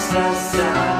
sensação.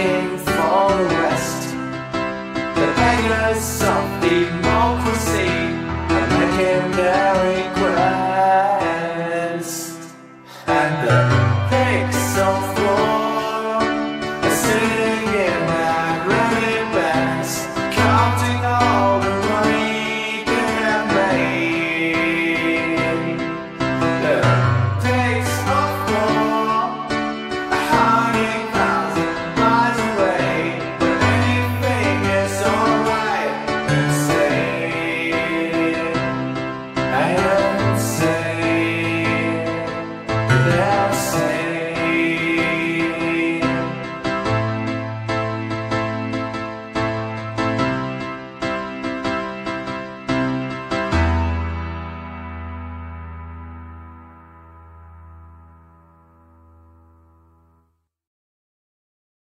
begging for rest. The beggars of democracy are making their